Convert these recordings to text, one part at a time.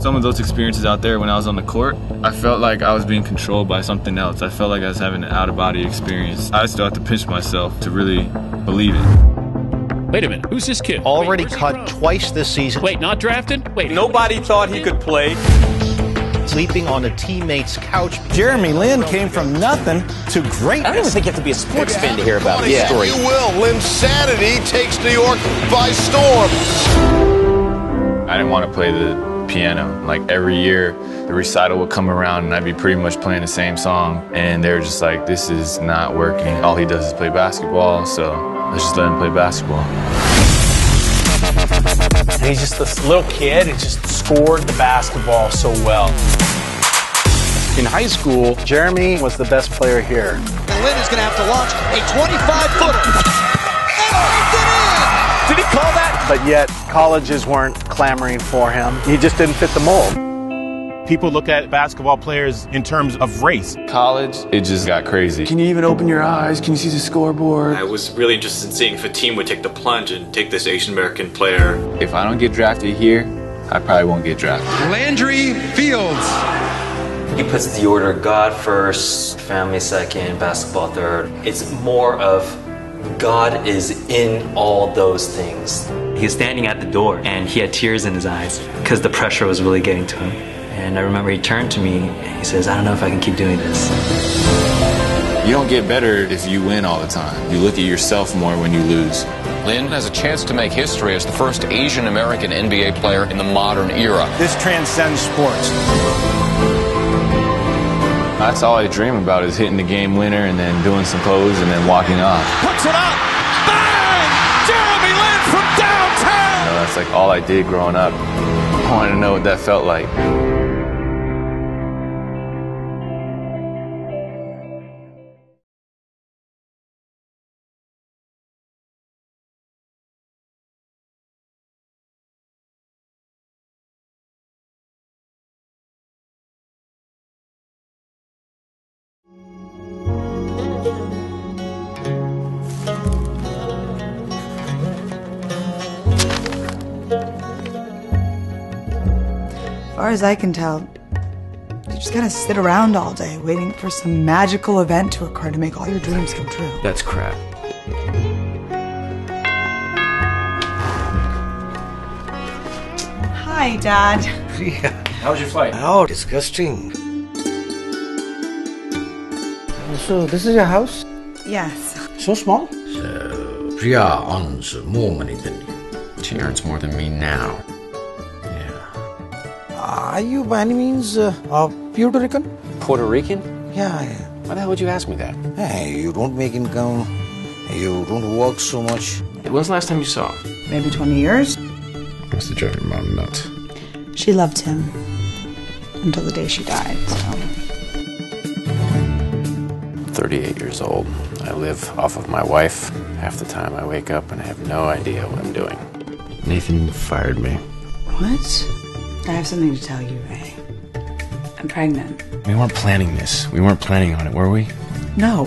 Some of those experiences out there when I was on the court, I felt like I was being controlled by something else. I felt like I was having an out of body experience. I still have to pinch myself to really believe it. Wait a minute, who's this kid? Already Wait, cut twice this season. Wait, not drafted? Wait, Nobody thought he could play. Sleeping on a teammate's couch. Jeremy Lin came from nothing to greatness. I don't even think you have to be a sports fan to hear about his story. You will. Linsanity takes New York by storm. I didn't want to play the piano. Like every year, the recital would come around and I'd be pretty much playing the same song. And they were just like, this is not working. All he does is play basketball, so let's just let him play basketball. He's just this little kid and just scored the basketball so well. In high school, Jeremy was the best player here. And Lin is going to have to launch a 25 footer. Did he call that? But yet, colleges weren't clamoring for him. He just didn't fit the mold. People look at basketball players in terms of race. College, it just got crazy. Can you even open your eyes? Can you see the scoreboard? I was really interested in seeing if a team would take the plunge and take this Asian American player. If I don't get drafted here, I probably won't get drafted. Landry Fields. He puts the order God first, family second, basketball third. It's more of God is in all those things. He was standing at the door and he had tears in his eyes because the pressure was really getting to him. And I remember he turned to me and he says, I don't know if I can keep doing this. You don't get better if you win all the time. You look at yourself more when you lose. Lin has a chance to make history as the first Asian American NBA player in the modern era. This transcends sports. That's all I dream about is hitting the game winner and then doing some pose and then walking off. Puts it up. Bang! Jeremy Lin from downtown. You know, that's like all I did growing up. I wanted to know what that felt like. Far as I can tell, you just gotta sit around all day waiting for some magical event to occur to make all your dreams come true. That's crap. Hi, Dad. Yeah. How was your flight? Oh, disgusting. So, this is your house? Yes. So small? So, Priya earns more money than you. She earns more than me now. Are you by any means uh, uh, Puerto Rican? Puerto Rican? Yeah, yeah. Why the hell would you ask me that? Hey, you don't make income. You don't work so much. When's the last time you saw him? Maybe 20 years? Must have driven your mom nuts. She loved him until the day she died, so. 38 years old. I live off of my wife. Half the time I wake up and I have no idea what I'm doing. Nathan fired me. What? I have something to tell you, Ray. I'm pregnant. We weren't planning this. We weren't planning on it, were we? No.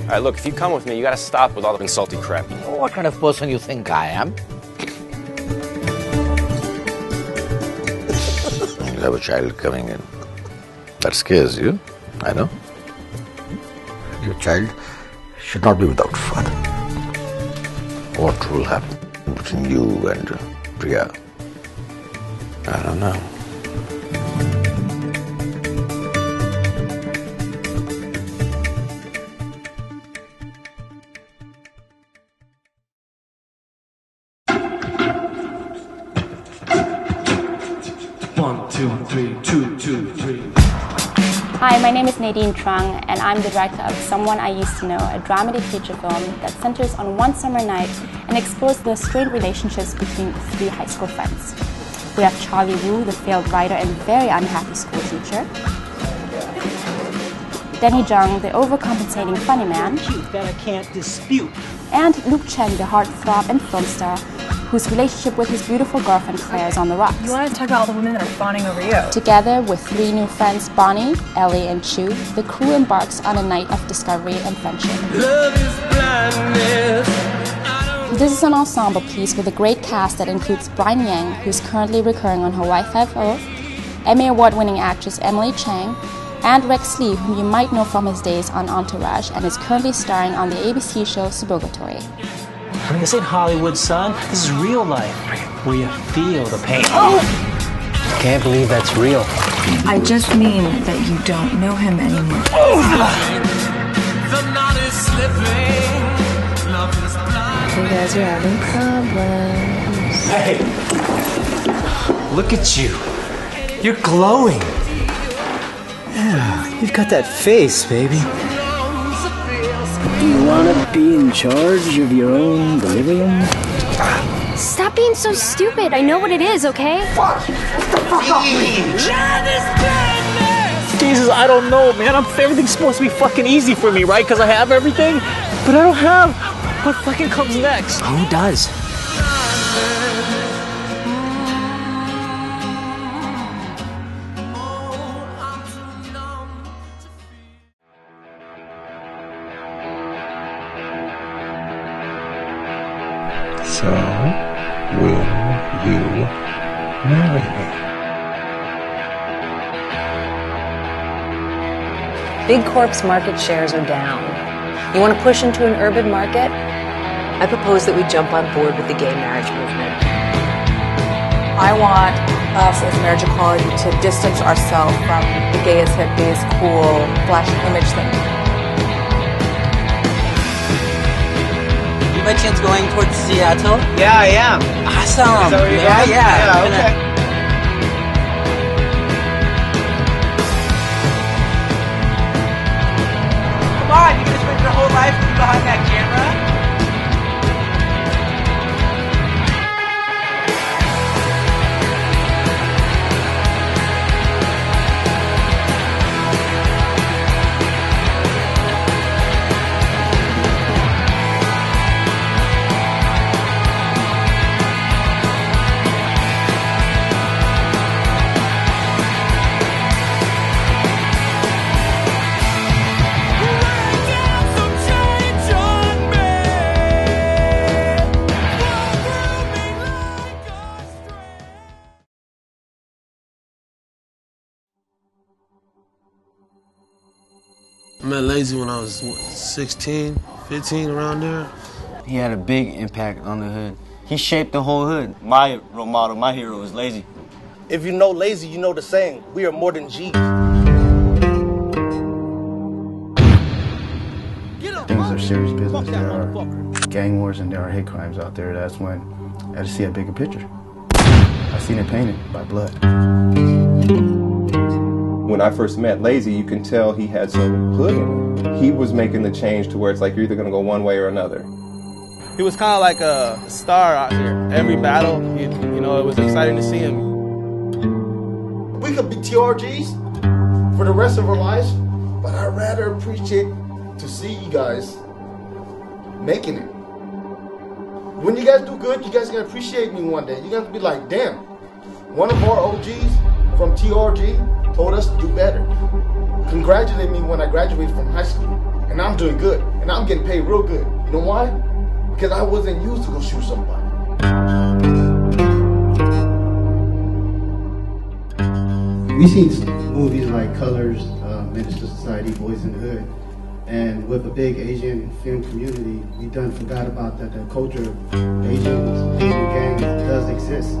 All right, look, if you come with me, you gotta stop with all the insulting crap. What kind of person you think I am? You have a child coming in. That scares you. I know. Your child should not be without father. What will happen between you and uh, Priya? I don't know. One, two, three, two, two, three. Hi, my name is Nadine Truong, and I'm the director of Someone I Used to Know, a dramedy feature film that centers on one summer night and explores the strained relationships between three high school friends. We have Charlie Wu, the failed writer and very unhappy school teacher. Danny Jung, the overcompensating funny man. That I can't dispute. And Luke Chen, the heartthrob and film star, whose relationship with his beautiful girlfriend Claire is on the rocks. You want to talk about all the women that are fawning over you? Together with three new friends, Bonnie, Ellie, and Chu, the crew embarks on a night of discovery and friendship. Love is blindness. This is an ensemble piece with a great cast that includes Brian Yang, who's currently recurring on Hawaii Five-O, Emmy Award winning actress Emily Chang, and Rex Lee, whom you might know from his days on Entourage and is currently starring on the ABC show Suburgatory. I mean, this ain't Hollywood, son. This is real life, where you feel the pain. Oh! Can't believe that's real. I just mean that you don't know him anymore. You guys are having problems. Hey! Look at you. You're glowing. Yeah, you've got that face, baby. Be in charge of your own delirium? Stop being so stupid. I know what it is, okay? Fuck! Fuck off me! Jesus, I don't know, man. I'm, everything's supposed to be fucking easy for me, right? Because I have everything. But I don't have what fucking comes next. Who does? Big Corp's market shares are down. You want to push into an urban market? I propose that we jump on board with the gay marriage movement. I want us as marriage equality to distance ourselves from the gayest, hippiest, cool, flashy image thing. You by chance going towards Seattle? Yeah, I am. Awesome. Is that where you're yeah, going? yeah. Yeah, okay. Come you gonna spend your whole life behind that camera? I met Lazy when I was what, 16, 15, around there. He had a big impact on the hood. He shaped the whole hood. My role model, my hero is Lazy. If you know lazy, you know the saying, we are more than G. Things are serious business. There are gang wars and there are hate crimes out there. That's when I had to see a bigger picture. I seen it painted by blood. When I first met Lazy, you can tell he had some hood in him. He was making the change to where it's like you're either going to go one way or another. He was kind of like a star out here. Every battle, he, you know, it was exciting to see him. We could be TRGs for the rest of our lives, but I'd rather appreciate to see you guys making it. When you guys do good, you guys gonna appreciate me one day. You're gonna be like, damn, one of our OGs from TRG told us to do better. Congratulate me when I graduated from high school, and I'm doing good, and I'm getting paid real good. You know why? Because I wasn't used to go shoot somebody. We seen movies like Colors, uh, to Society, Boyz n the Hood, and with a big Asian film community, we done forgot about that the culture of Asians, Asian gangs does exist.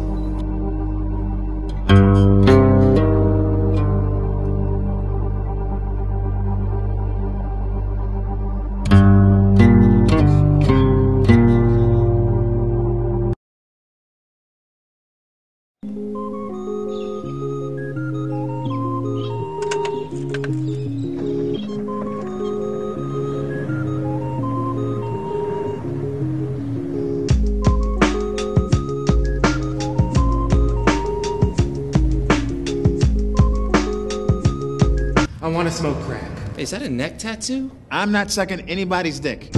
Is that a neck tattoo? I'm not sucking anybody's dick.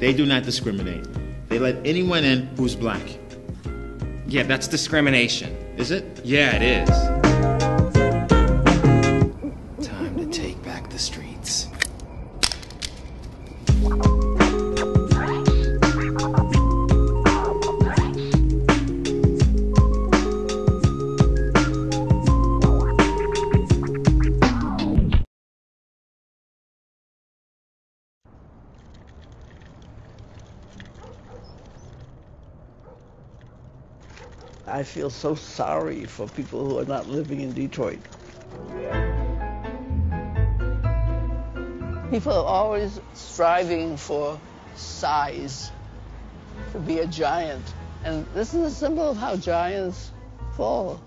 They do not discriminate. They let anyone in who's black. Yeah, that's discrimination. Is it? Yeah, it is. I feel so sorry for people who are not living in Detroit. People are always striving for size, to be a giant. And this is a symbol of how giants fall.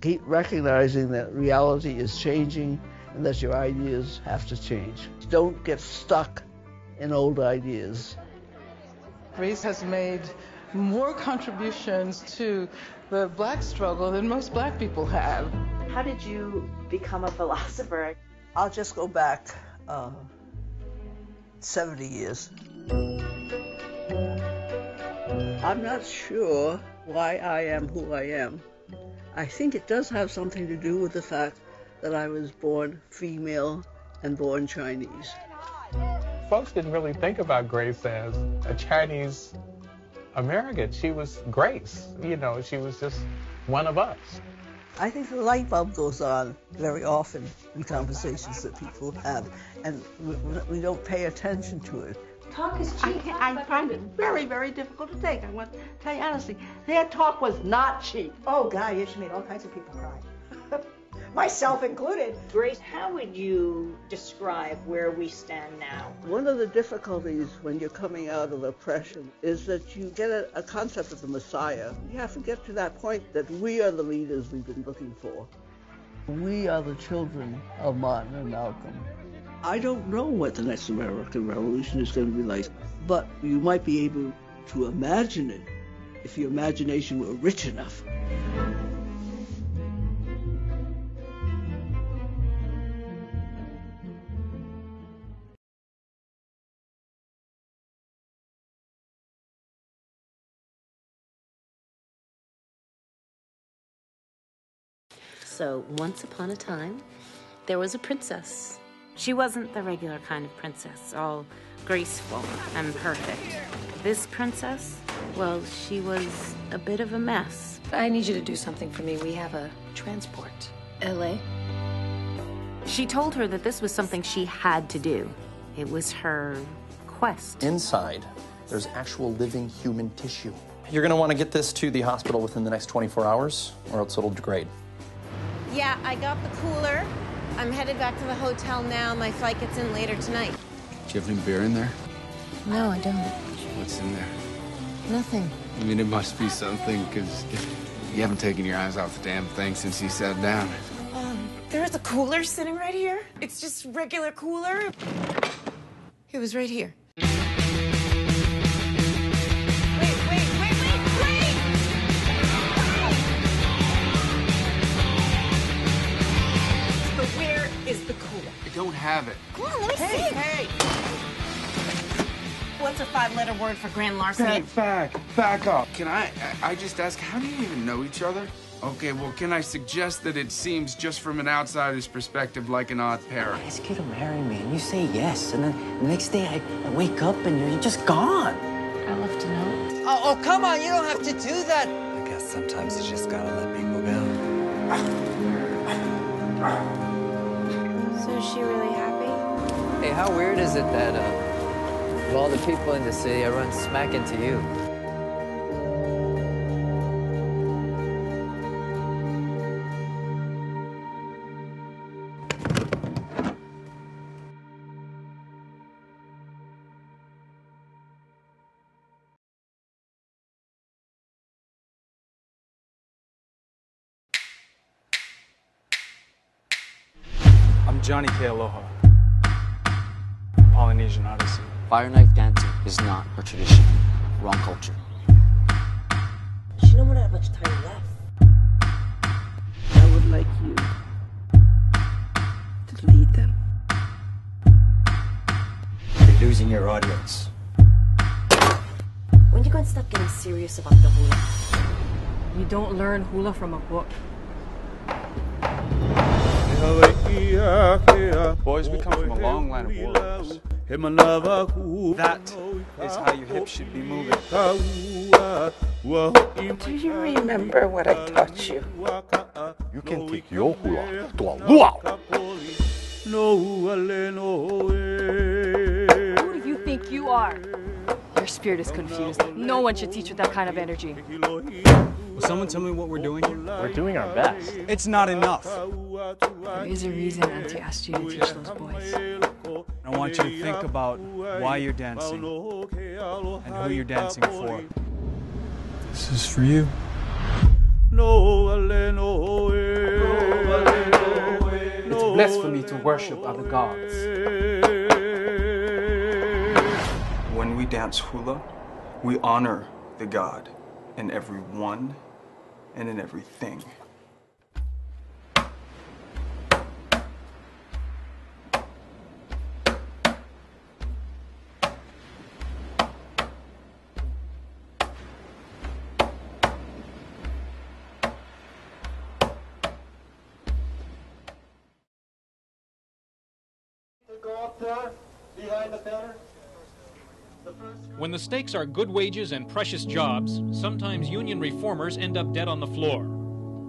Keep recognizing that reality is changing and that your ideas have to change. Don't get stuck in old ideas. Grace has made more contributions to the black struggle than most black people have. How did you become a philosopher? I'll just go back uh, 70 years. I'm not sure why I am who I am. I think it does have something to do with the fact that I was born female and born Chinese. Folks didn't really think about Grace as a Chinese American. She was Grace. You know, she was just one of us. I think the light bulb goes on very often in conversations that people have, and we, we don't pay attention to it. Talk is cheap. I, I find it very, very difficult to take. I want to tell you honestly, their talk was not cheap. Oh, God, yeah, she made all kinds of people cry. Myself included. Grace, how would you describe where we stand now? One of the difficulties when you're coming out of oppression is that you get a, a concept of the Messiah. You have to get to that point that we are the leaders we've been looking for. We are the children of Martin and Malcolm. I don't know what the next American Revolution is going to be like, but you might be able to imagine it if your imagination were rich enough. So, once upon a time, there was a princess. She wasn't the regular kind of princess, all graceful and perfect. This princess, well, she was a bit of a mess. I need you to do something for me. We have a transport. LA? She told her that this was something she had to do. It was her quest. Inside, there's actual living human tissue. You're going to want to get this to the hospital within the next 24 hours, or else it'll degrade. Yeah, I got the cooler. I'm headed back to the hotel now. My flight gets in later tonight. Do you have any beer in there? No, I don't. What's in there? Nothing. I mean, it must be something, because you haven't taken your eyes off the damn thing since you sat down. Um, there is a cooler sitting right here. It's just regular cooler. It was right here. The cooler? I don't have it. Come on, let me Hey, see. hey. What's a five-letter word for grand larceny? Back, back, back up. Can I, I I just ask, how do you even know each other? Okay, well, can I suggest that it seems, just from an outsider's perspective, like an odd pair? I ask you to marry me, and you say yes, and then the next day I, I wake up and you're just gone. I left a note. Oh, oh, come on, you don't have to do that. I guess sometimes you just gotta let people go. Ah. Ah. Ah. She really happy? Hey, how weird is it that uh, of all the people in the city, I run smack into you? I'm Johnny Kealoha. Polynesian Odyssey. Fire knife dancing is not a tradition. Wrong culture. She don't have much time left. I would like you to lead them. You're losing your audience. When you going to stop getting serious about the hula? You don't learn hula from a book. Boys, we come from a long line of warriors. That is how your hips should be moving. Do you remember what I taught you? You can take your hula to a luau. Who do you think you are? Your spirit is confused. No one should teach with that kind of energy. Will someone tell me what we're doing here? We're doing our best. It's not enough. There is a reason Auntie asked you to teach those boys. I want you to think about why you're dancing and who you're dancing for. This is for you. Eh. It's blasphemy to worship other gods. Eh. When we dance hula, we honor the God in every one and in everything. When the stakes are good wages and precious jobs, sometimes union reformers end up dead on the floor.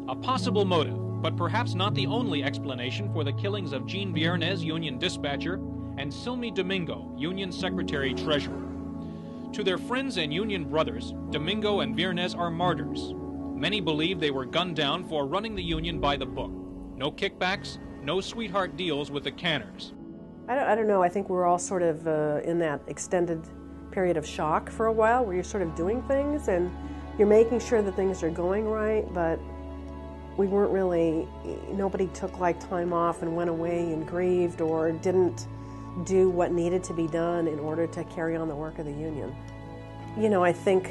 A possible motive, but perhaps not the only explanation for the killings of Gene Viernes, union dispatcher, and Silme Domingo, union secretary treasurer. To their friends and union brothers, Domingo and Viernes are martyrs. Many believe they were gunned down for running the union by the book. No kickbacks, no sweetheart deals with the canners. I don't, I don't know. I think we're all sort of uh, in that extended period of shock for a while where you're sort of doing things and you're making sure that things are going right, but we weren't really, nobody took like time off and went away and grieved or didn't do what needed to be done in order to carry on the work of the union. You know, I think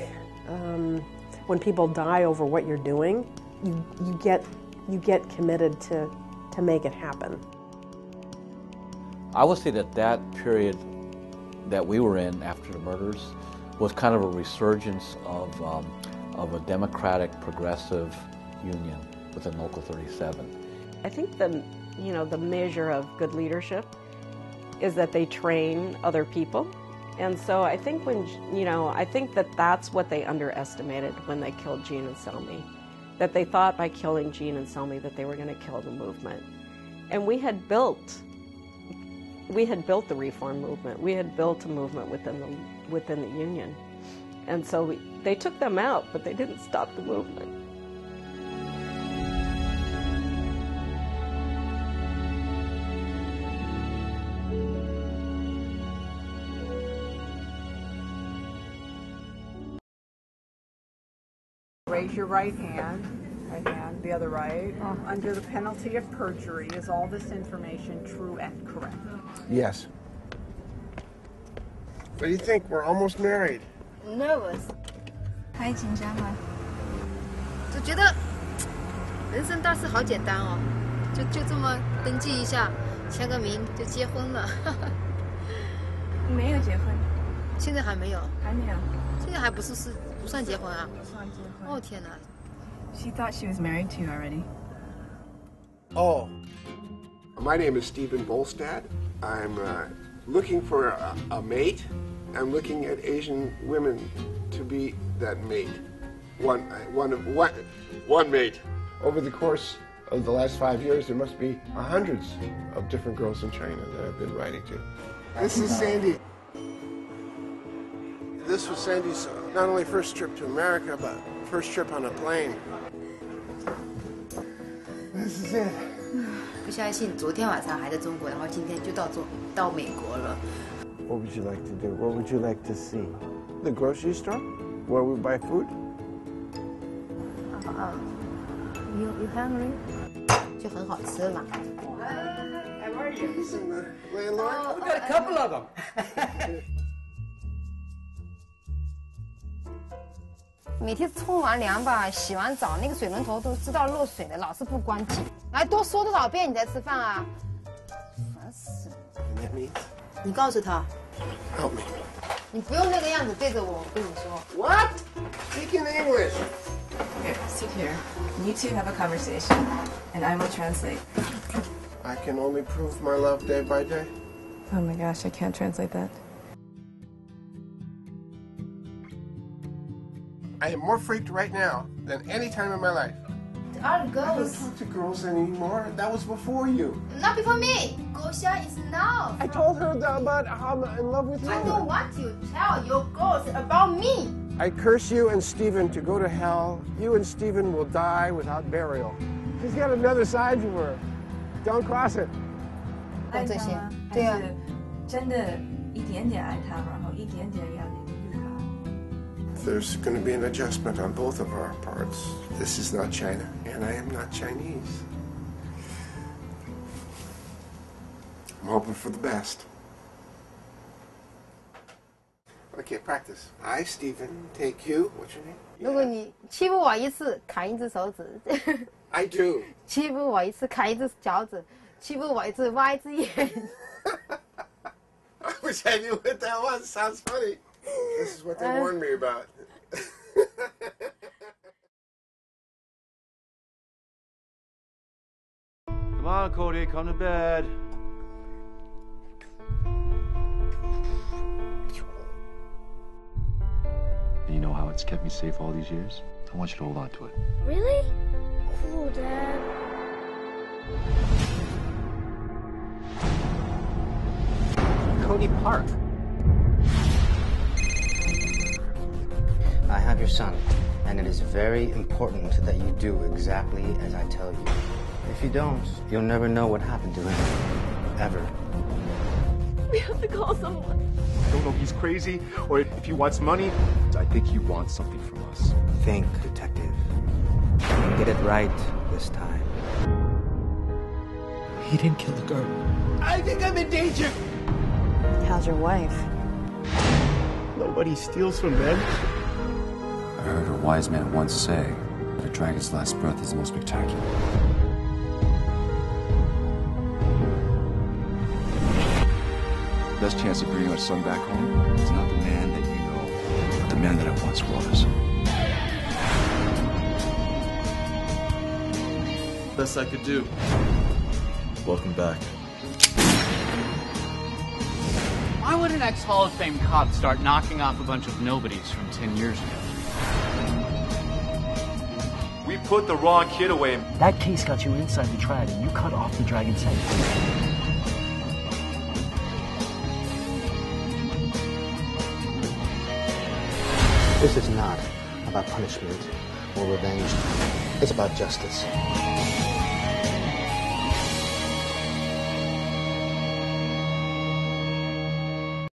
um, when people die over what you're doing, you, you get you get committed to to make it happen. I would say that that period that we were in after the murders was kind of a resurgence of, um, of a democratic, progressive union within Local 37. I think the, you know, the measure of good leadership is that they train other people. And so I think when, you know, I think that that's what they underestimated when they killed Gene and Silme. That they thought by killing Gene and Silme that they were going to kill the movement. And we had built we had built the reform movement. We had built a movement within the within the union, and so we, they took them out, but they didn't stop the movement. Raise your right hand Right hand, the other right. Under the penalty of perjury, is all this information true and correct? Yes. What do you think? We're almost married. Nervous，还紧张吗？就觉得人生大事好简单哦，就就这么登记一下，签个名就结婚了。没有结婚，现在还没有，还没有。现在还不是是不算结婚啊？不算结婚。哦天哪！ She thought she was married to you already. Oh. My name is Steven Bolstad. I'm uh, looking for a, a mate. I'm looking at Asian women to be that mate. One, one, one, one mate. Over the course of the last five years, there must be hundreds of different girls in China that I've been writing to. This is Sandy. This was Sandy's uh, not only first trip to America, but first trip on a plane. This is it. 不相信，昨天晚上还在中国，然后今天就到中到美国了。What would you like to do? What would you like to see? The grocery store? Where we buy food? Uh, you you hungry？就很好吃嘛。How are you? landlord? We got a couple of them. 每天冲完凉吧，洗完澡，那个水龙头都知道漏水了，老是不关紧。来，多说多少遍你才吃饭啊？烦死了你告诉他，help me. 你不用那个样子对着我，我跟你说。What? Speaking English. Here, sit here. You two have a conversation, and I will translate. I can only prove my love day by day. Oh my gosh, I can't translate that. I am more freaked right now than any time in my life. Our ghosts. I don't talk to girls anymore. That was before you. Not before me. Gosha is now. I told her about how I'm in love with you. I don't want you to tell your ghost about me. I curse you and Steven to go to hell. You and Steven will die without burial. She's got another side to her. Don't cross it there's going to be an adjustment on both of our parts. This is not China, and I am not Chinese. I'm hoping for the best. Okay, practice. Hi, Steven, take you. What's your name? 如果你欺负我一次，砍一只手指；I do. 欺负我一次，砍一只脚趾；欺负我一次，挖一只眼。I wish I knew what that was. Sounds funny. This is what they Uh. warned me about. Come on, Cody, come to bed. You know how it's kept me safe all these years? I want you to hold on to it. Really? Cool, Dad. Cody Park. Your son, and it is very important that you do exactly as I tell you. If you don't, you'll never know what happened to him. Ever. We have to call someone. I don't know if he's crazy or if he wants money. I think he wants something from us. Think, detective. Get it right this time. He didn't kill the girl. I think I'm in danger. How's your wife? Nobody steals from men. I heard a wise man once say that a dragon's last breath is the most spectacular. Best chance of bringing our son back home is not the man that you know, but the man that I once was. Best I could do. Welcome back. Why would an ex Hall of Fame cop start knocking off a bunch of nobodies from 10 years ago? We put the wrong kid away. That case got you inside the triad, and you cut off the dragon's head. This is not about punishment or revenge. It's about justice.